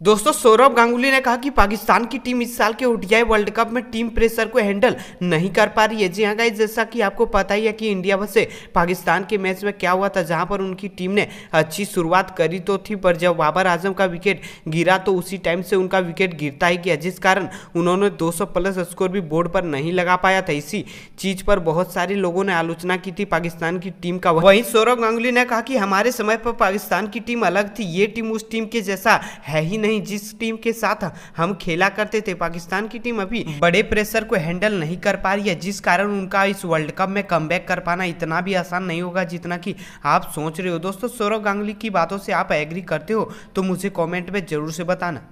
दोस्तों, सौरभ गांगुली ने कहा कि पाकिस्तान की टीम इस साल के ओडीआई वर्ल्ड कप में टीम प्रेशर को हैंडल नहीं कर पा रही है। जी हाँ गाइस, जैसा कि आपको पता ही है कि इंडिया वसे पाकिस्तान के मैच में क्या हुआ था, जहाँ पर उनकी टीम ने अच्छी शुरुआत करी तो थी, पर जब बाबर आज़म का विकेट गिरा तो उसी टाइम से उनका विकेट गिरता ही गया, जिस कारण उन्होंने दो सौ प्लस स्कोर भी बोर्ड पर नहीं लगा पाया था। इसी चीज़ पर बहुत सारे लोगों ने आलोचना की थी पाकिस्तान की टीम का। वहीं सौरभ गांगुली ने कहा कि हमारे समय पर पाकिस्तान की टीम अलग थी, ये टीम उस टीम के जैसा है ही नहीं। नहीं, जिस टीम के साथ हम खेला करते थे, पाकिस्तान की टीम अभी बड़े प्रेशर को हैंडल नहीं कर पा रही है, जिस कारण उनका इस वर्ल्ड कप में कम कर पाना इतना भी आसान नहीं होगा, जितना कि आप सोच रहे हो। दोस्तों सौरभ गांगुली की बातों से आप एग्री करते हो तो मुझे कॉमेंट में ज़रूर से बताना।